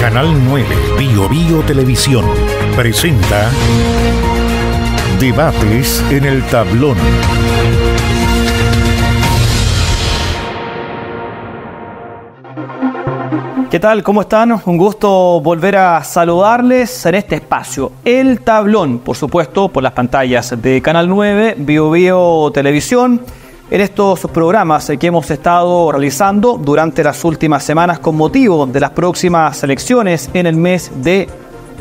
Canal 9 Bio Bio Televisión presenta Debates en el Tablón. ¿Qué tal? ¿Cómo están? Un gusto volver a saludarles en este espacio. El tablón, por supuesto, por las pantallas de Canal 9, Bio Bio Televisión, en estos programas que hemos estado realizando durante las últimas semanas con motivo de las próximas elecciones en el mes de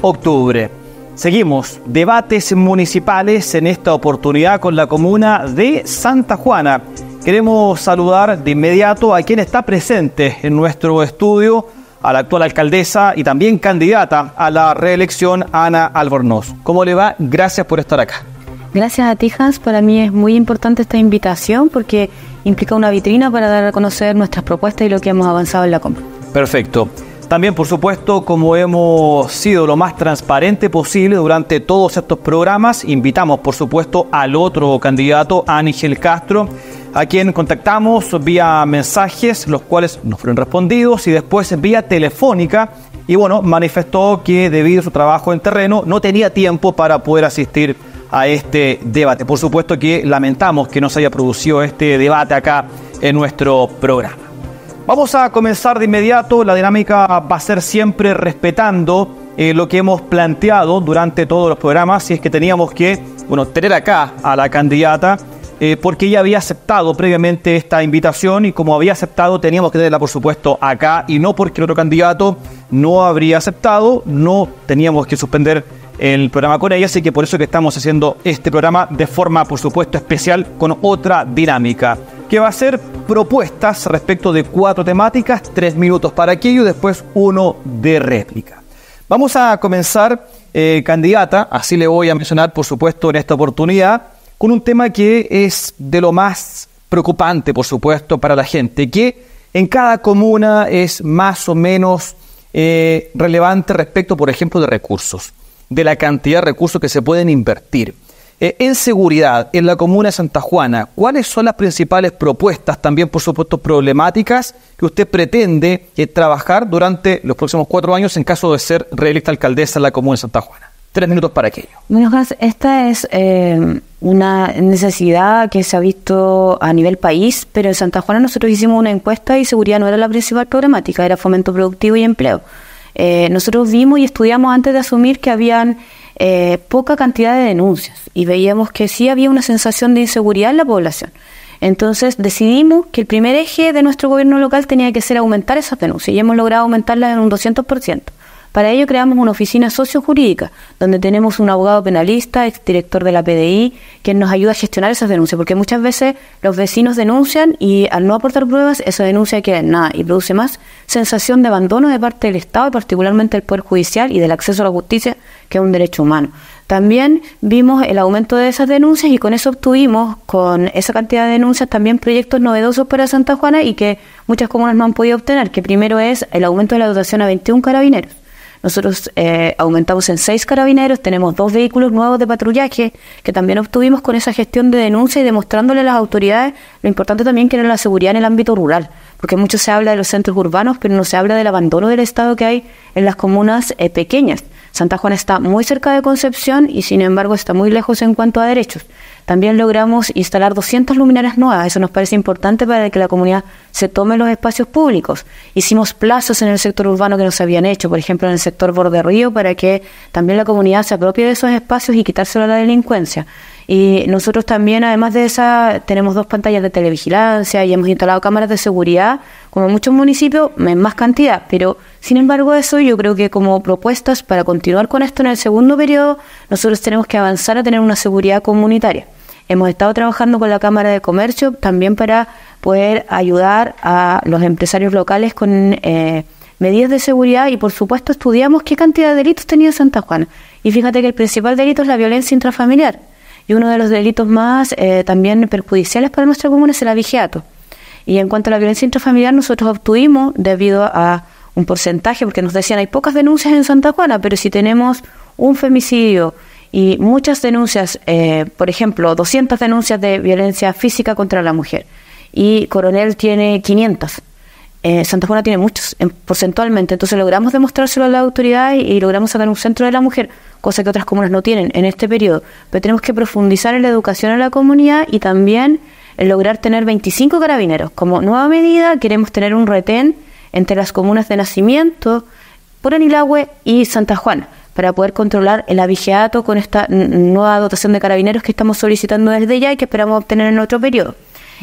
octubre. Seguimos debates municipales en esta oportunidad con la comuna de Santa Juana. Queremos saludar de inmediato a quien está presente en nuestro estudio, a la actual alcaldesa y también candidata a la reelección, Ana Albornoz. ¿Cómo le va? Gracias por estar acá. Gracias a ti, Hans. Para mí es muy importante esta invitación porque implica una vitrina para dar a conocer nuestras propuestas y lo que hemos avanzado en la compra. Perfecto. También, por supuesto, como hemos sido lo más transparente posible durante todos estos programas, invitamos, por supuesto, al otro candidato, Ángel Castro, a quien contactamos vía mensajes, los cuales nos fueron respondidos, y después vía telefónica. Y bueno, manifestó que debido a su trabajo en terreno no tenía tiempo para poder asistir a este debate. Por supuesto que lamentamos que no se haya producido este debate acá en nuestro programa. Vamos a comenzar de inmediato. La dinámica va a ser siempre respetando eh, lo que hemos planteado durante todos los programas. Y es que teníamos que bueno, tener acá a la candidata eh, porque ella había aceptado previamente esta invitación y como había aceptado teníamos que tenerla por supuesto acá y no porque el otro candidato no habría aceptado, no teníamos que suspender el programa con ella, así que por eso que estamos haciendo este programa de forma, por supuesto, especial con otra dinámica, que va a ser propuestas respecto de cuatro temáticas, tres minutos para aquello y después uno de réplica. Vamos a comenzar, eh, candidata, así le voy a mencionar, por supuesto, en esta oportunidad, con un tema que es de lo más preocupante, por supuesto, para la gente, que en cada comuna es más o menos eh, relevante respecto, por ejemplo, de recursos de la cantidad de recursos que se pueden invertir. Eh, en seguridad, en la comuna de Santa Juana, ¿cuáles son las principales propuestas, también por supuesto problemáticas, que usted pretende eh, trabajar durante los próximos cuatro años en caso de ser reelecta alcaldesa en la comuna de Santa Juana? Tres minutos para aquello. Bueno, esta es eh, una necesidad que se ha visto a nivel país, pero en Santa Juana nosotros hicimos una encuesta y seguridad no era la principal problemática, era fomento productivo y empleo. Eh, nosotros vimos y estudiamos antes de asumir que habían eh, poca cantidad de denuncias y veíamos que sí había una sensación de inseguridad en la población. Entonces decidimos que el primer eje de nuestro gobierno local tenía que ser aumentar esas denuncias y hemos logrado aumentarlas en un 200%. Para ello creamos una oficina sociojurídica, donde tenemos un abogado penalista, exdirector de la PDI, quien nos ayuda a gestionar esas denuncias, porque muchas veces los vecinos denuncian y al no aportar pruebas, esa denuncia queda en nada y produce más sensación de abandono de parte del Estado y particularmente del Poder Judicial y del acceso a la justicia, que es un derecho humano. También vimos el aumento de esas denuncias y con eso obtuvimos, con esa cantidad de denuncias, también proyectos novedosos para Santa Juana y que muchas comunas no han podido obtener, que primero es el aumento de la dotación a 21 carabineros nosotros eh, aumentamos en seis carabineros, tenemos dos vehículos nuevos de patrullaje que también obtuvimos con esa gestión de denuncia y demostrándole a las autoridades lo importante también que era la seguridad en el ámbito rural, porque mucho se habla de los centros urbanos, pero no se habla del abandono del Estado que hay en las comunas eh, pequeñas. Santa Juana está muy cerca de Concepción y sin embargo está muy lejos en cuanto a derechos. También logramos instalar 200 luminarias nuevas, eso nos parece importante para que la comunidad se tome los espacios públicos. Hicimos plazos en el sector urbano que no se habían hecho, por ejemplo en el sector borde río, para que también la comunidad se apropie de esos espacios y quitárselo a la delincuencia. Y nosotros también, además de esa, tenemos dos pantallas de televigilancia y hemos instalado cámaras de seguridad, como muchos municipios, en más cantidad. Pero, sin embargo, eso yo creo que como propuestas para continuar con esto en el segundo periodo, nosotros tenemos que avanzar a tener una seguridad comunitaria. Hemos estado trabajando con la Cámara de Comercio también para poder ayudar a los empresarios locales con eh, medidas de seguridad y, por supuesto, estudiamos qué cantidad de delitos tenía Santa Juana. Y fíjate que el principal delito es la violencia intrafamiliar y uno de los delitos más eh, también perjudiciales para nuestra comuna es el abigeato. Y en cuanto a la violencia intrafamiliar, nosotros obtuvimos, debido a un porcentaje, porque nos decían hay pocas denuncias en Santa Juana, pero si tenemos un femicidio y muchas denuncias, eh, por ejemplo, 200 denuncias de violencia física contra la mujer, y Coronel tiene 500, eh, Santa Juana tiene muchos, porcentualmente. Entonces logramos demostrárselo a la autoridad y, logramos sacar un centro de la mujer, cosa que otras comunas no tienen en este periodo. Pero tenemos que profundizar en la educación a la comunidad y también en lograr tener 25 carabineros. Como nueva medida, queremos tener un retén entre las comunas de nacimiento, Poranilagüe y Santa Juana para poder controlar el abigeato con esta nueva dotación de carabineros que estamos solicitando desde ya y que esperamos obtener en otro periodo.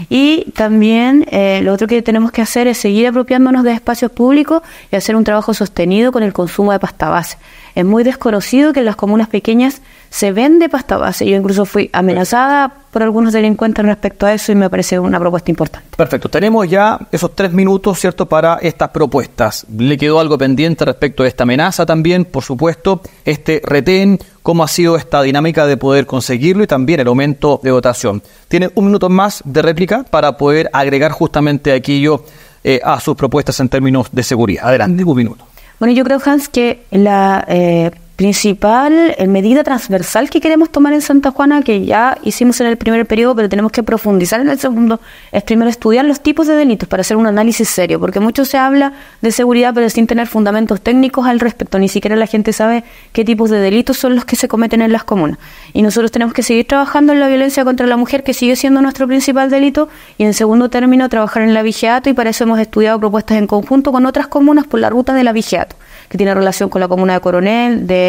Y también eh, lo otro que tenemos que hacer es seguir apropiándonos de espacios públicos y hacer un trabajo sostenido con el consumo de pasta base. Es muy desconocido que en las comunas pequeñas se vende pasta base. Yo incluso fui amenazada por algunos delincuentes respecto a eso y me parece una propuesta importante. Perfecto. Tenemos ya esos tres minutos, ¿cierto?, para estas propuestas. ¿Le quedó algo pendiente respecto a esta amenaza también? Por supuesto, este retén, cómo ha sido esta dinámica de poder conseguirlo y también el aumento de votación. Tiene un minuto más de réplica para poder agregar justamente aquello eh, a sus propuestas en términos de seguridad. Adelante, un minuto. Bueno, yo creo, Hans, que la eh, principal medida transversal que queremos tomar en Santa Juana, que ya hicimos en el primer periodo, pero tenemos que profundizar en el segundo, es primero estudiar los tipos de delitos para hacer un análisis serio, porque mucho se habla de seguridad, pero sin tener fundamentos técnicos al respecto. Ni siquiera la gente sabe qué tipos de delitos son los que se cometen en las comunas. Y nosotros tenemos que seguir trabajando en la violencia contra la mujer, que sigue siendo nuestro principal delito, y en segundo término, trabajar en la vigiato, y para eso hemos estudiado propuestas en conjunto con otras comunas por la ruta de la vigiato que tiene relación con la comuna de Coronel, de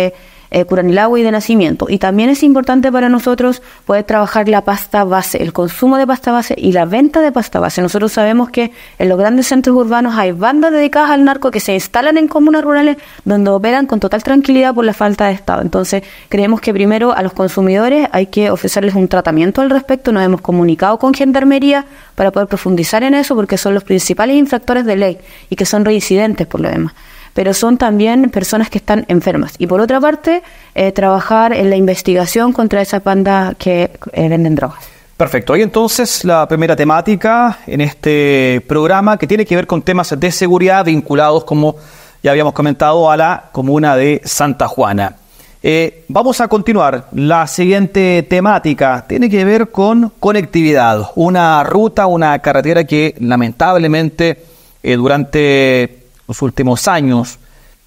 eh, Curanilagua y de Nacimiento. Y también es importante para nosotros poder trabajar la pasta base, el consumo de pasta base y la venta de pasta base. Nosotros sabemos que en los grandes centros urbanos hay bandas dedicadas al narco que se instalan en comunas rurales donde operan con total tranquilidad por la falta de Estado. Entonces, creemos que primero a los consumidores hay que ofrecerles un tratamiento al respecto. Nos hemos comunicado con Gendarmería para poder profundizar en eso porque son los principales infractores de ley y que son reincidentes por lo demás pero son también personas que están enfermas. Y por otra parte, eh, trabajar en la investigación contra esa banda que eh, venden drogas. Perfecto. Y entonces la primera temática en este programa que tiene que ver con temas de seguridad vinculados, como ya habíamos comentado, a la comuna de Santa Juana. Eh, vamos a continuar. La siguiente temática tiene que ver con conectividad. Una ruta, una carretera que lamentablemente durante los últimos años,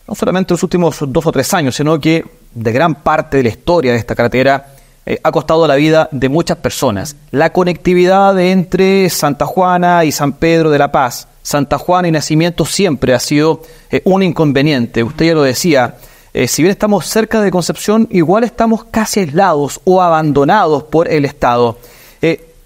no solamente los últimos dos o tres años, sino que de gran parte de la historia de esta carretera eh, ha costado la vida de muchas personas. La conectividad entre Santa Juana y San Pedro de la Paz, Santa Juana y Nacimiento siempre ha sido eh, un inconveniente. Usted ya lo decía, eh, si bien estamos cerca de Concepción, igual estamos casi aislados o abandonados por el Estado.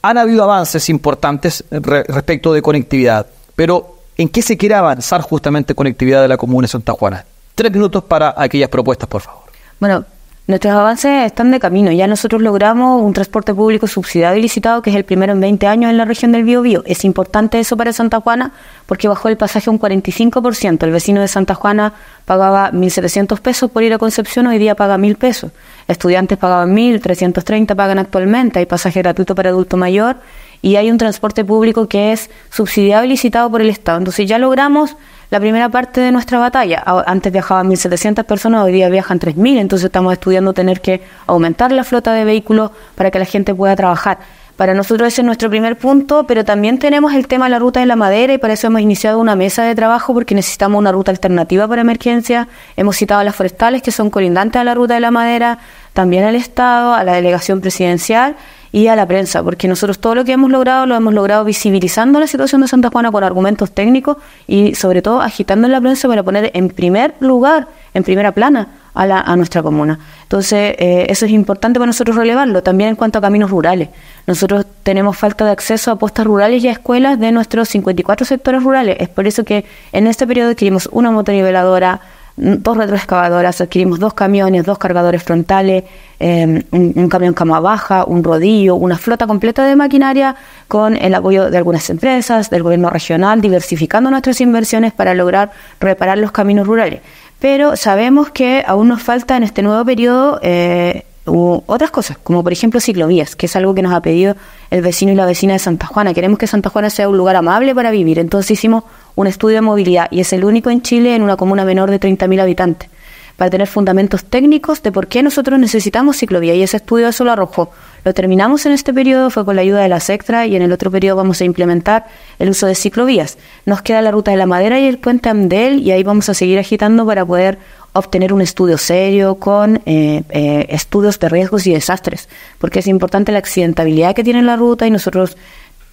han habido avances importantes respecto de conectividad, pero ¿En qué se quiere avanzar justamente conectividad de la comuna de Santa Juana? Tres minutos para aquellas propuestas, por favor. Bueno, nuestros avances están de camino. Ya nosotros logramos un transporte público subsidiado y licitado, que es el primero en 20 años en la región del Biobío. Es importante eso para Santa Juana porque bajó el pasaje un 45%. El vecino de Santa Juana pagaba 1.700 pesos por ir a Concepción, hoy día paga 1.000 pesos. Estudiantes pagaban 1.000, 330 pagan actualmente. Hay pasaje gratuito para adulto mayor y hay un transporte público que es subsidiado y licitado por el Estado. Entonces ya logramos la primera parte de nuestra batalla. Antes viajaban 1.700 personas, hoy día viajan 3.000, entonces estamos estudiando tener que aumentar la flota de vehículos para que la gente pueda trabajar. Para nosotros ese es nuestro primer punto, pero también tenemos el tema de la ruta de la madera y para eso hemos iniciado una mesa de trabajo porque necesitamos una ruta alternativa para emergencia. Hemos citado a las forestales que son colindantes a la ruta de la madera, también al Estado, a la delegación presidencial y a la prensa, porque nosotros todo lo que hemos logrado lo hemos logrado visibilizando la situación de Santa Juana con argumentos técnicos y sobre todo agitando en la prensa para poner en primer lugar, en primera plana, a, la, a nuestra comuna. Entonces, eh, eso es importante para nosotros relevarlo. También en cuanto a caminos rurales. Nosotros tenemos falta de acceso a postas rurales y a escuelas de nuestros 54 sectores rurales. Es por eso que en este periodo adquirimos una motoniveladora, dos retroexcavadoras, adquirimos dos camiones, dos cargadores frontales, em, un, camión cama baja, un rodillo, una flota completa de maquinaria con el apoyo de algunas empresas, del gobierno regional, diversificando nuestras inversiones para lograr reparar los caminos rurales. Pero sabemos que aún nos falta en este nuevo periodo eh, otras cosas, como por ejemplo ciclovías, que es algo que nos ha pedido el vecino y la vecina de Santa Juana. Queremos que Santa Juana sea un lugar amable para vivir. Entonces hicimos un estudio de movilidad y es el único en Chile en una comuna menor de 30.000 habitantes para tener fundamentos técnicos de por qué nosotros necesitamos ciclovía. Y ese estudio eso lo arrojó. Lo terminamos en este periodo, fue con la ayuda de la SECTRA y en el otro periodo vamos a implementar el uso de ciclovías. Nos queda la ruta de la madera y el puente Amdel y ahí vamos a seguir agitando para poder obtener un estudio serio con eh, eh, estudios de riesgos y desastres, porque es importante la accidentabilidad que tiene la ruta y nosotros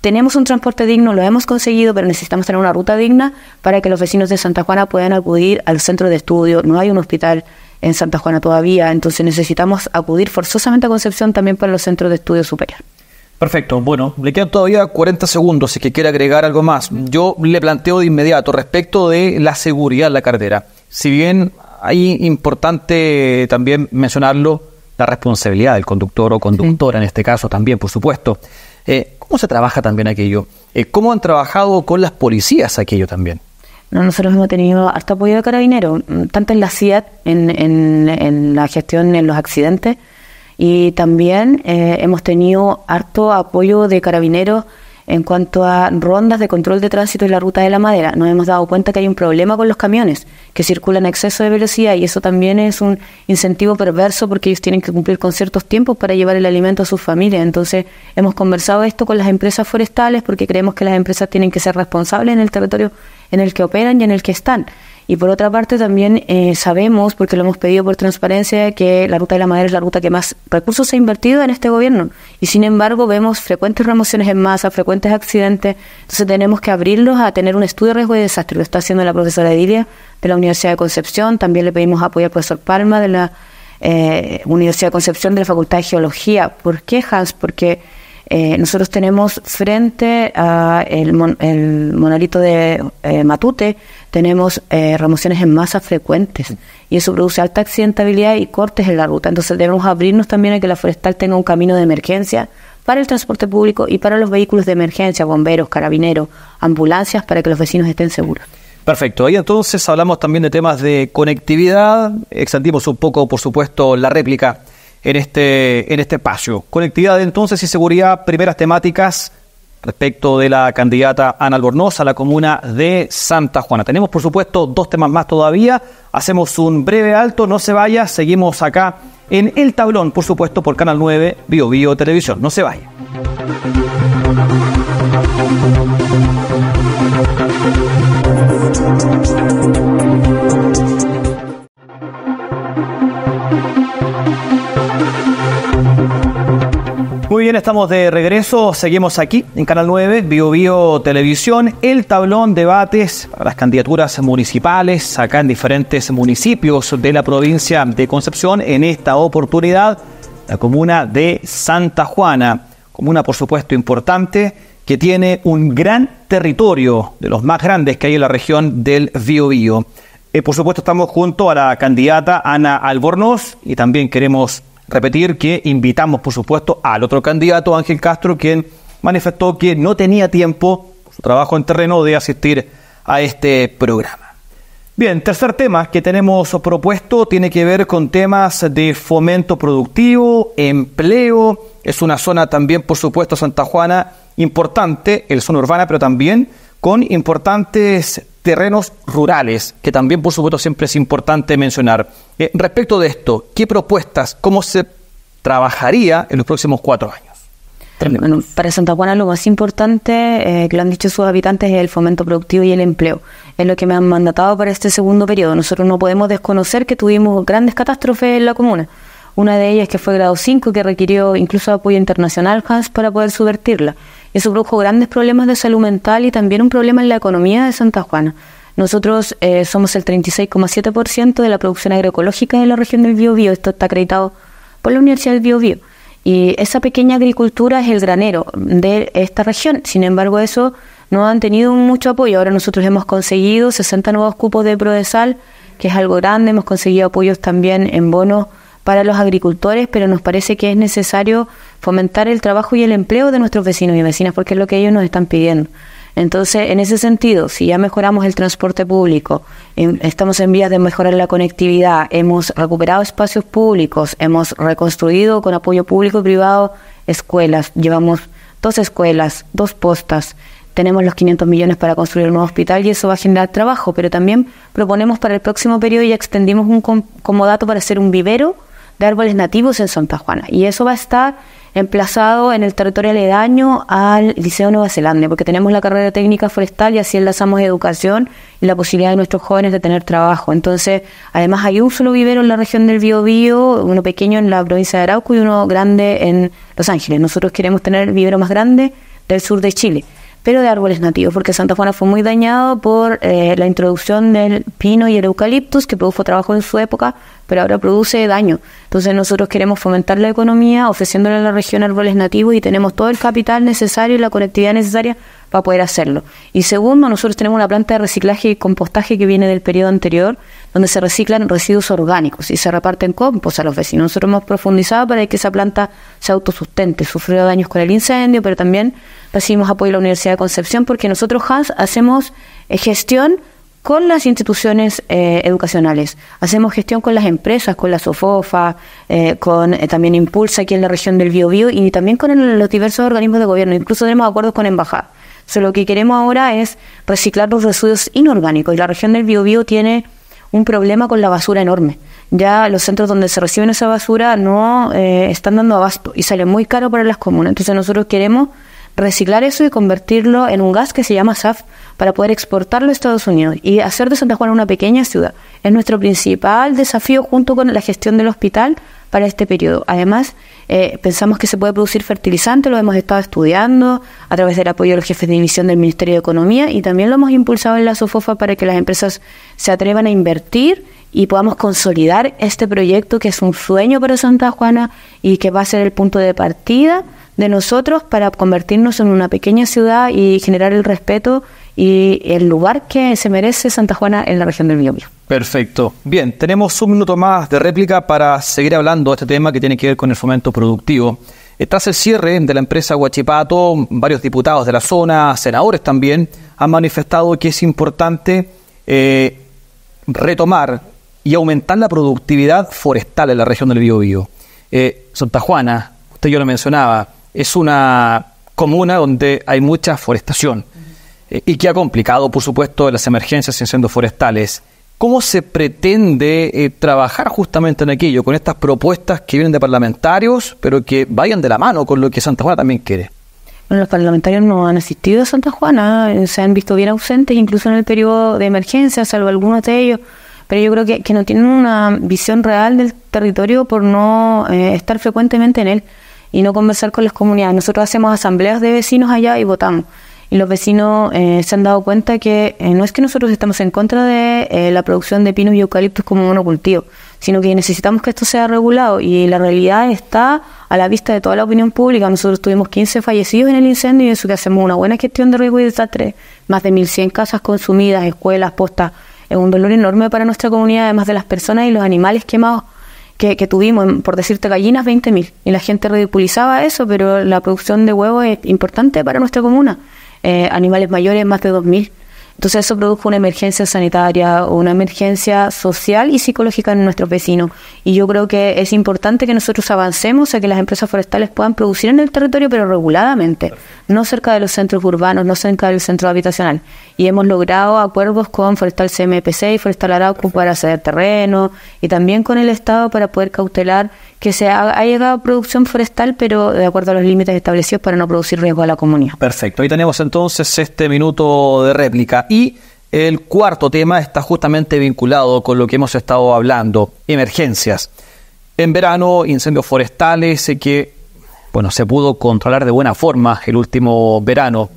tenemos un transporte digno, lo hemos conseguido, pero necesitamos tener una ruta digna para que los vecinos de Santa Juana puedan acudir al centro de estudio. No hay un hospital en Santa Juana todavía, entonces necesitamos acudir forzosamente a Concepción también para los centros de estudio superior. Perfecto, bueno, le quedan todavía 40 segundos si que quiere agregar algo más. Yo le planteo de inmediato respecto de la seguridad en la carretera. Si bien hay importante también mencionarlo, la responsabilidad del conductor o conductora en este caso también, por supuesto. Eh, ¿Cómo se trabaja también aquello? Eh, ¿Cómo han trabajado con las policías aquello también? No, nosotros hemos tenido hasta apoyo de carabineros, tanto en la CIAT, en, en, la gestión en los accidentes, y también eh, hemos tenido harto apoyo de carabineros en cuanto a rondas de control de tránsito y la ruta de la madera, nos hemos dado cuenta que hay un problema con los camiones que circulan a exceso de velocidad y eso también es un incentivo perverso porque ellos tienen que cumplir con ciertos tiempos para llevar el alimento a sus familias. Entonces, hemos conversado esto con las empresas forestales porque creemos que las empresas tienen que ser responsables en el territorio en el que operan y en el que están. Y por otra parte también eh, sabemos, porque lo hemos pedido por transparencia, que la ruta de la madera es la ruta que más recursos ha invertido en este gobierno. Y sin embargo vemos frecuentes remociones en masa, frecuentes accidentes. Entonces tenemos que abrirlos a tener un estudio de riesgo de desastre. Lo está haciendo la profesora Edilia de la Universidad de Concepción. También le pedimos apoyo al profesor Palma de la eh, Universidad de Concepción de la Facultad de Geología. ¿Por qué, Hans? Porque eh, nosotros tenemos frente a el, monolito de eh, Matute, tenemos eh, remociones en masa frecuentes y eso produce alta accidentabilidad y cortes en la ruta. Entonces debemos abrirnos también a que la forestal tenga un camino de emergencia para el transporte público y para los vehículos de emergencia, bomberos, carabineros, ambulancias, para que los vecinos estén seguros. Perfecto. Ahí entonces hablamos también de temas de conectividad. Extendimos un poco, por supuesto, la réplica en este, en este espacio. Conectividad entonces y seguridad, primeras temáticas respecto de la candidata Ana Albornoz a la comuna de Santa Juana. Tenemos, por supuesto, dos temas más todavía. Hacemos un breve alto, no se vaya, seguimos acá en El Tablón, por supuesto, por Canal 9, Bio Bio Televisión. No se vaya. Estamos de regreso. Seguimos aquí en Canal 9, Bio Bio Televisión, el tablón debates para las candidaturas municipales acá en diferentes municipios de la provincia de Concepción. En esta oportunidad, la comuna de Santa Juana, comuna por supuesto importante que tiene un gran territorio de los más grandes que hay en la región del Bio Bio. Eh, por supuesto, estamos junto a la candidata Ana Albornoz y también queremos repetir que invitamos, por supuesto, al otro candidato, Ángel Castro, quien manifestó que no tenía tiempo, su trabajo en terreno, de asistir a este programa. Bien, tercer tema que tenemos propuesto tiene que ver con temas de fomento productivo, empleo. Es una zona también, por supuesto, Santa Juana, importante, el zona urbana, pero también con importantes terrenos rurales, que también por supuesto siempre es importante mencionar. Eh, respecto de esto, ¿qué propuestas, cómo se trabajaría en los próximos cuatro años? para Santa Juana lo más importante, eh, que lo han dicho sus habitantes, es el fomento productivo y el empleo. Es lo que me han mandatado para este segundo periodo. Nosotros no podemos desconocer que tuvimos grandes catástrofes en la comuna. Una de ellas que fue grado 5, que requirió incluso apoyo internacional, Hans, para poder subvertirla. Eso produjo grandes problemas de salud mental y también un problema en la economía de Santa Juana. Nosotros eh, somos el 36,7% de la producción agroecológica de la región del Biobío. Esto está acreditado por la Universidad del Biobío. Y esa pequeña agricultura es el granero de esta región. Sin embargo, eso no han tenido mucho apoyo. Ahora nosotros hemos conseguido 60 nuevos cupos de Prodesal, que es algo grande. Hemos conseguido apoyos también en bonos para los agricultores, pero nos parece que es necesario fomentar el trabajo y el empleo de nuestros vecinos y vecinas, porque es lo que ellos nos están pidiendo. Entonces, en ese sentido, si ya mejoramos el transporte público, em, estamos en vías de mejorar la conectividad, hemos recuperado espacios públicos, hemos reconstruido con apoyo público y privado escuelas, llevamos dos escuelas, dos postas, tenemos los 500 millones para construir un nuevo hospital y eso va a generar trabajo, pero también proponemos para el próximo periodo y extendimos un como dato para hacer un vivero de árboles nativos en Santa Juana. Y eso va a estar emplazado en el territorio aledaño al Liceo Nueva Zelanda, porque tenemos la carrera técnica forestal y así enlazamos educación y la posibilidad de nuestros jóvenes de tener trabajo. Entonces, además hay un solo vivero en la región del Biobío, uno pequeño en la provincia de Arauco y uno grande en Los Ángeles. Nosotros queremos tener el vivero más grande del sur de Chile pero de árboles nativos, porque Santa Juana fue muy dañado por eh, la introducción del pino y el eucaliptus, que produjo trabajo en su época, pero ahora produce daño. Entonces nosotros queremos fomentar la economía ofreciéndole a la región árboles nativos y tenemos todo el capital necesario y la conectividad necesaria para poder hacerlo. Y segundo, nosotros tenemos una planta de reciclaje y compostaje que viene del periodo anterior, donde se reciclan residuos orgánicos y se reparten compost a los vecinos. Nosotros hemos profundizado para que esa planta se autosustente. Sufrió daños con el incendio, pero también recibimos apoyo de la Universidad de Concepción porque nosotros, hacemos gestión con las instituciones eh, educacionales. Hacemos gestión con las empresas, con la SOFOFA, eh, con también Impulsa aquí en la región del Biobío y también con los diversos organismos de gobierno. Incluso tenemos acuerdos con embajadas lo que queremos ahora es reciclar los residuos inorgánicos y la región del Biobío tiene un problema con la basura enorme. Ya los centros donde se reciben esa basura no eh, están dando abasto y sale muy caro para las comunas. Entonces nosotros queremos reciclar eso y convertirlo en un gas que se llama SAF para poder exportarlo a Estados Unidos y hacer de Santa Juana una pequeña ciudad. Es nuestro principal desafío junto con la gestión del hospital para este periodo. Además, eh, pensamos que se puede producir fertilizante, lo hemos estado estudiando a través del apoyo de los jefes de división del Ministerio de Economía y también lo hemos impulsado en la SOFOFA para que las empresas se atrevan a invertir y podamos consolidar este proyecto que es un sueño para Santa Juana y que va a ser el punto de partida de nosotros para convertirnos en una pequeña ciudad y generar el respeto y el lugar que se merece Santa Juana en la región del Biobío. Perfecto. Bien, tenemos un minuto más de réplica para seguir hablando de este tema que tiene que ver con el fomento productivo. Tras el cierre de la empresa Huachipato, varios diputados de la zona, senadores también, han manifestado que es importante eh, retomar y aumentar la productividad forestal en la región del Biobío. Eh, Santa Juana, usted ya lo mencionaba, es una comuna donde hay mucha forestación y que ha complicado, por supuesto, las emergencias y incendios forestales. ¿Cómo se pretende eh, trabajar justamente en aquello, con estas propuestas que vienen de parlamentarios, pero que vayan de la mano con lo que Santa Juana también quiere? Bueno, los parlamentarios no han asistido a Santa Juana, eh, se han visto bien ausentes, incluso en el periodo de emergencia, salvo algunos de ellos, pero yo creo que, no tienen una visión real del territorio por no eh, estar frecuentemente en él y no conversar con las comunidades. Nosotros hacemos asambleas de vecinos allá y votamos y los vecinos eh, se han dado cuenta que eh, no es que nosotros estamos en contra de eh, la producción de pinos y eucaliptos como monocultivo, sino que necesitamos que esto sea regulado y la realidad está a la vista de toda la opinión pública. Nosotros tuvimos 15 fallecidos en el incendio y eso que hacemos una buena gestión de riesgo y desastre, más de 1.100 casas consumidas, escuelas, postas, es un dolor enorme para nuestra comunidad, además de las personas y los animales quemados. Que, tuvimos, por decirte gallinas, 20.000. Y la gente ridiculizaba eso, pero la producción de huevos es importante para nuestra comuna eh, animales mayores, más de 2.000. Entonces eso produjo una emergencia sanitaria, una emergencia social y psicológica en nuestros vecinos. Y yo creo que es importante que nosotros avancemos a que las empresas forestales puedan producir en el territorio, pero reguladamente, no cerca de los centros urbanos, no cerca del centro habitacional. Y hemos logrado acuerdos con Forestal CMPC y Forestal Arauco para ceder terreno y también con el Estado para poder cautelar que se ha, llegado producción forestal, pero de acuerdo a los límites establecidos para no producir riesgo a la comunidad. Perfecto. Ahí tenemos entonces este minuto de réplica. Y el cuarto tema está justamente vinculado con lo que hemos estado hablando, emergencias. En verano, incendios forestales eh, que, bueno, se pudo controlar de buena forma el último verano.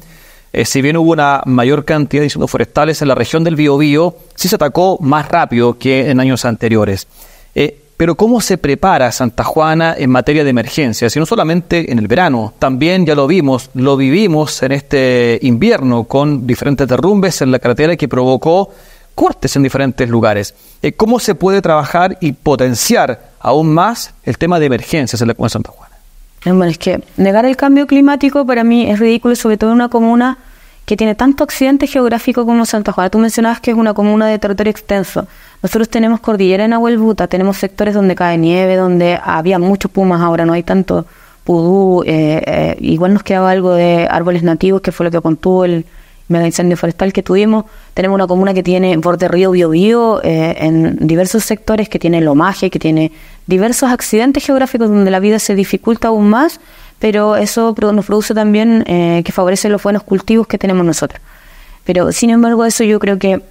Eh, si bien hubo una mayor cantidad de incendios forestales en la región del Biobío, sí se atacó más rápido que en años anteriores. Eh, pero ¿cómo se prepara Santa Juana en materia de emergencia? Si no solamente en el verano, también ya lo vimos, lo vivimos en este invierno con diferentes derrumbes en la carretera que provocó cortes en diferentes lugares. Eh, ¿Cómo se puede trabajar y potenciar aún más el tema de emergencias en la comuna de Santa Juana? Bueno, es que negar el cambio climático para mí es ridículo, sobre todo en una comuna que tiene tanto accidente geográfico como Santa Juana. Tú mencionabas que es una comuna de territorio extenso. Nosotros tenemos cordillera en Abuelbuta, tenemos sectores donde cae nieve, donde había muchos pumas, ahora no hay tanto Pudú, eh, eh, igual nos quedaba algo de árboles nativos, que fue lo que contuvo el mega incendio forestal que tuvimos. Tenemos una comuna que tiene borde río Biobío eh, en diversos sectores, que tiene lomaje, que tiene diversos accidentes geográficos donde la vida se dificulta aún más, pero eso nos produce también que favorece los buenos cultivos que tenemos nosotros. Pero sin embargo, eso yo creo que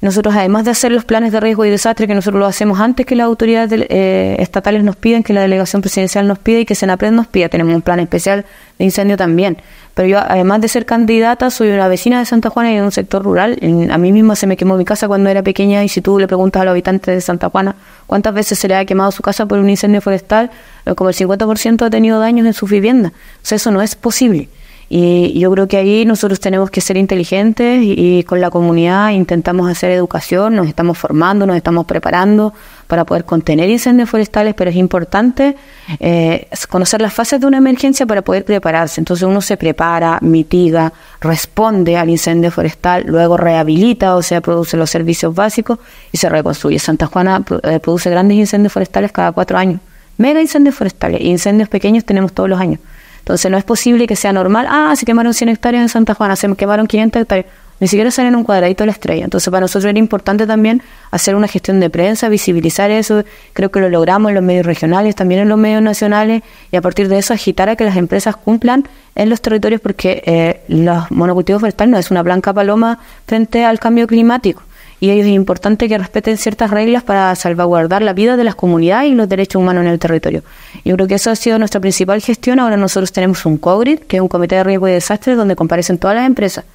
nosotros, además de hacer los planes de riesgo y desastre, que nosotros lo hacemos antes que las autoridades eh, estatales nos piden, que la delegación presidencial nos pide y que Senapred nos pida, tenemos un plan especial de incendio también. Pero yo, además de ser candidata, soy una vecina de Santa Juana y de un sector rural. A mí misma se me quemó mi casa cuando era pequeña y si tú le preguntas a los habitantes de Santa Juana cuántas veces se le ha quemado su casa por un incendio forestal, como el 50% ha tenido daños en sus viviendas. O sea, eso no es posible. Y yo creo que ahí nosotros tenemos que ser inteligentes y, con la comunidad intentamos hacer educación, nos estamos formando, nos estamos preparando para poder contener incendios forestales, pero es importante eh, conocer las fases de una emergencia para poder prepararse. Entonces uno se prepara, mitiga, responde al incendio forestal, luego rehabilita, o sea, produce los servicios básicos y se reconstruye. Santa Juana eh, produce grandes incendios forestales cada cuatro años, mega incendios forestales, incendios pequeños tenemos todos los años. Entonces no es posible que sea normal, ah, se quemaron 100 hectáreas en Santa Juana, se quemaron 500 hectáreas, ni siquiera salen en un cuadradito la estrella. Entonces para nosotros era importante también hacer una gestión de prensa, visibilizar eso, creo que lo logramos en los medios regionales, también en los medios nacionales, y a partir de eso agitar a que las empresas cumplan en los territorios porque eh, los monocultivos forestales no es una blanca paloma frente al cambio climático y es importante que respeten ciertas reglas para salvaguardar la vida de las comunidades y los derechos humanos en el territorio. Yo creo que eso ha sido nuestra principal gestión. Ahora nosotros tenemos un COGRID, que es un comité de riesgo y desastres, donde comparecen todas las empresas.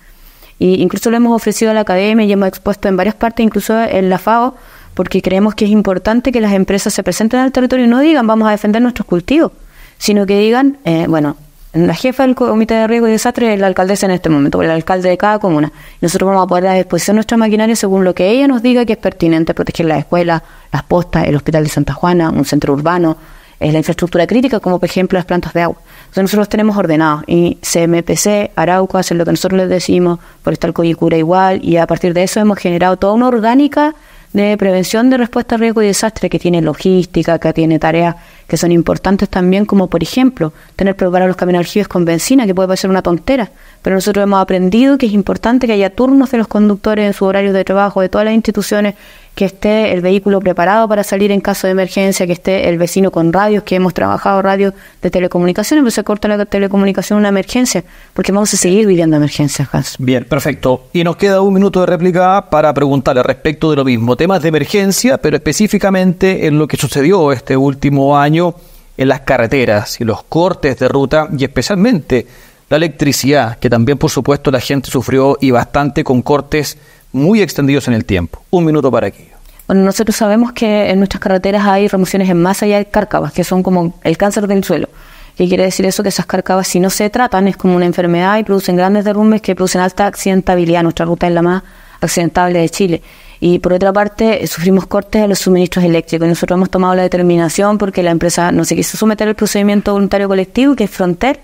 Y incluso lo hemos ofrecido a la academia y hemos expuesto en varias partes, incluso en la FAO, porque creemos que es importante que las empresas se presenten al territorio y no digan vamos a defender nuestros cultivos, sino que digan, eh, bueno, la jefa del Comité de Riesgo y Desastre es la alcaldesa en este momento, el alcalde de cada comuna. Nosotros vamos a poner a disposición nuestra maquinaria según lo que ella nos diga que es pertinente proteger las escuelas, las postas, el Hospital de Santa Juana, un centro urbano, es la infraestructura crítica, como por ejemplo las plantas de agua. Entonces nosotros tenemos ordenado y CMPC, Arauco, hacen lo que nosotros les decimos, por estar Coyicura igual, y a partir de eso hemos generado toda una orgánica de prevención de respuesta a riesgo y desastre que tiene logística, que tiene tareas que son importantes también, como por ejemplo tener preparados los camiones aljibes con benzina, que puede parecer una tontera, pero nosotros hemos aprendido que es importante que haya turnos de los conductores en su horario de trabajo, de todas las instituciones, que esté el vehículo preparado para salir en caso de emergencia, que esté el vecino con radios, que hemos trabajado radios de telecomunicaciones, pero se corta la telecomunicación una emergencia, porque vamos a seguir viviendo emergencias, Hans. Bien, perfecto. Y nos queda un minuto de réplica para preguntarle respecto de lo mismo, temas de emergencia, pero específicamente en lo que sucedió este último año en las carreteras y los cortes de ruta y especialmente la electricidad, que también por supuesto la gente sufrió y bastante con cortes muy extendidos en el tiempo. Un minuto para aquí. Bueno, nosotros sabemos que en nuestras carreteras hay remociones en masa y hay cárcavas, que son como el cáncer del suelo. ¿Qué quiere decir eso? Que esas cárcavas, si no se tratan, es como una enfermedad y producen grandes derrumbes que producen alta accidentabilidad. Nuestra ruta es la más accidentable de Chile. Y por otra parte, sufrimos cortes de los suministros eléctricos. Nosotros hemos tomado la determinación porque la empresa no se quiso someter al procedimiento voluntario colectivo, que es Fronter,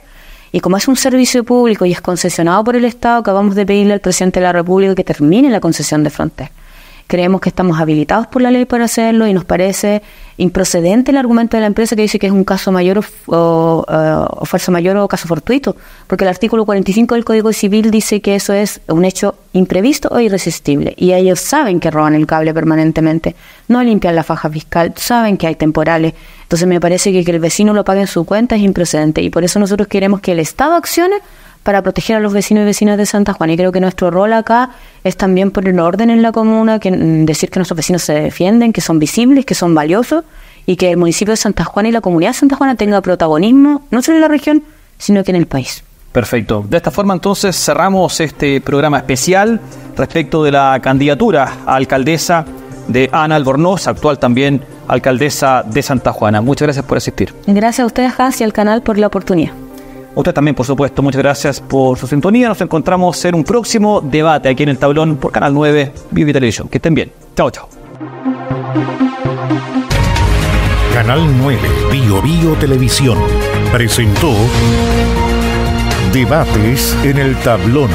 y como es un servicio público y es concesionado por el Estado, acabamos de pedirle al presidente de la República que termine la concesión de frontera. Creemos que estamos habilitados por la ley para hacerlo y nos parece improcedente el argumento de la empresa que dice que es un caso mayor o, uh, fuerza mayor o caso fortuito, porque el artículo 45 del Código Civil dice que eso es un hecho imprevisto o irresistible y ellos saben que roban el cable permanentemente, no limpian la faja fiscal, saben que hay temporales, entonces me parece que que el vecino lo pague en su cuenta es improcedente y por eso nosotros queremos que el Estado accione para proteger a los vecinos y vecinas de Santa Juana. Y creo que nuestro rol acá es también poner orden en la comuna, que, mm, decir que nuestros vecinos se defienden, que son visibles, que son valiosos y que el municipio de Santa Juana y la comunidad de Santa Juana tenga protagonismo, no solo en la región, sino que en el país. Perfecto. De esta forma entonces cerramos este programa especial respecto de la candidatura a alcaldesa de Ana Albornoz, actual también alcaldesa de Santa Juana. Muchas gracias por asistir. Gracias a ustedes, Hans, y al canal por la oportunidad. Usted también, por supuesto, muchas gracias por su sintonía. Nos encontramos en un próximo debate aquí en el tablón por Canal 9 Vivi Televisión. Que estén bien. Chao, chao. Canal 9 Bio Bio Televisión presentó Debates en el tablón.